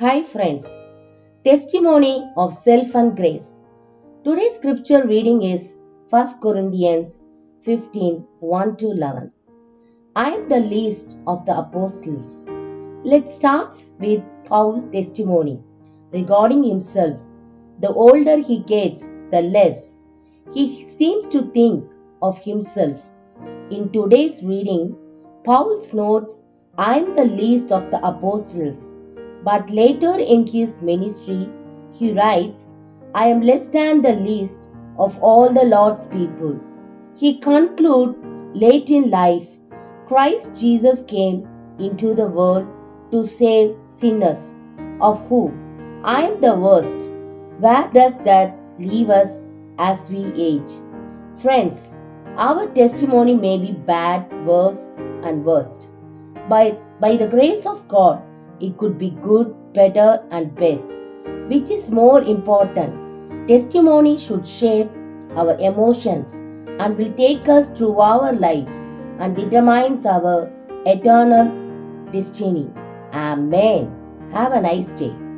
Hi friends, testimony of self and grace. Today's scripture reading is 1 Corinthians 15 1 to 11. I am the least of the apostles. Let's start with Paul's testimony regarding himself. The older he gets, the less he seems to think of himself. In today's reading, Paul notes, I am the least of the apostles. But later in his ministry, he writes, I am less than the least of all the Lord's people. He concludes, late in life, Christ Jesus came into the world to save sinners, of whom I am the worst. Where does that leave us as we age? Friends, our testimony may be bad, worse, and worst. By, by the grace of God, it could be good, better, and best. Which is more important? Testimony should shape our emotions and will take us through our life and determines our eternal destiny. Amen. Have a nice day.